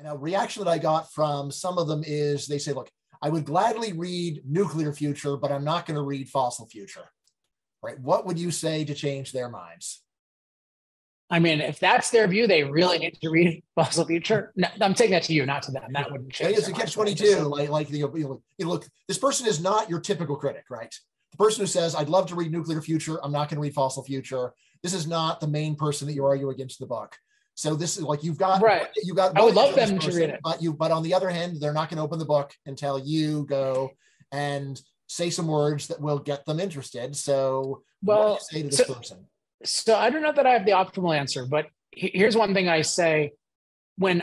And a reaction that I got from some of them is they say, look, I would gladly read nuclear future, but I'm not going to read fossil future. Right? What would you say to change their minds? I mean, if that's their view, they really need to read Fossil Future. No, I'm taking that to you, not to them. That wouldn't change. It's a catch twenty two. Like, like you know, look, this person is not your typical critic, right? The person who says, "I'd love to read Nuclear Future. I'm not going to read Fossil Future." This is not the main person that you argue against the book. So this is like you've got right. You got. I would love them person, to read it, but you. But on the other hand, they're not going to open the book until you go and say some words that will get them interested. So, well, say to this so, person? So I don't know that I have the optimal answer, but here's one thing I say when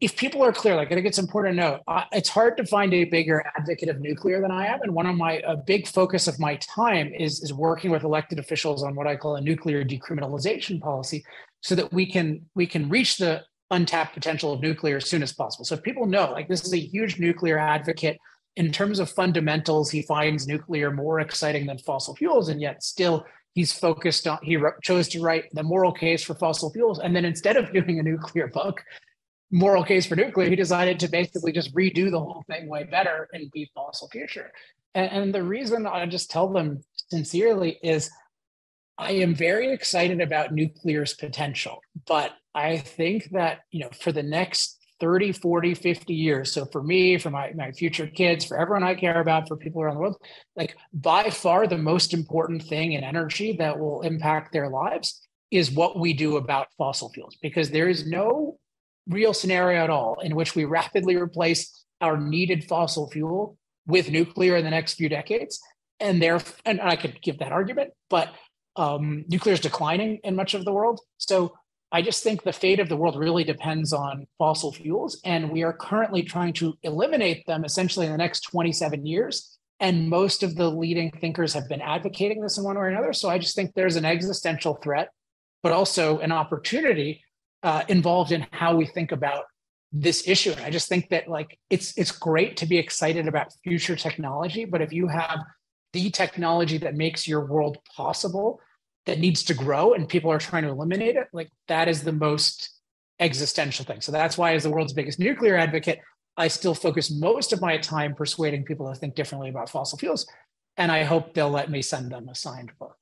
if people are clear like i think it's important to note uh, it's hard to find a bigger advocate of nuclear than i am. And one of my a big focus of my time is is working with elected officials on what i call a nuclear decriminalization policy so that we can we can reach the untapped potential of nuclear as soon as possible. So if people know like this is a huge nuclear advocate in terms of fundamentals he finds nuclear more exciting than fossil fuels and yet still he's focused on he chose to write the moral case for fossil fuels. And then instead of doing a nuclear book moral case for nuclear he decided to basically just redo the whole thing way better and be fossil future and, and the reason i just tell them sincerely is i am very excited about nuclear's potential but i think that you know for the next 30, 40, 50 years. So for me, for my, my future kids, for everyone I care about, for people around the world, like by far the most important thing in energy that will impact their lives is what we do about fossil fuels, because there is no real scenario at all in which we rapidly replace our needed fossil fuel with nuclear in the next few decades. And there, and I could give that argument, but um, nuclear is declining in much of the world. So I just think the fate of the world really depends on fossil fuels. And we are currently trying to eliminate them essentially in the next 27 years. And most of the leading thinkers have been advocating this in one way or another. So I just think there's an existential threat, but also an opportunity uh, involved in how we think about this issue. And I just think that like it's it's great to be excited about future technology, but if you have the technology that makes your world possible that needs to grow and people are trying to eliminate it, like that is the most existential thing. So that's why, as the world's biggest nuclear advocate, I still focus most of my time persuading people to think differently about fossil fuels. And I hope they'll let me send them a signed book.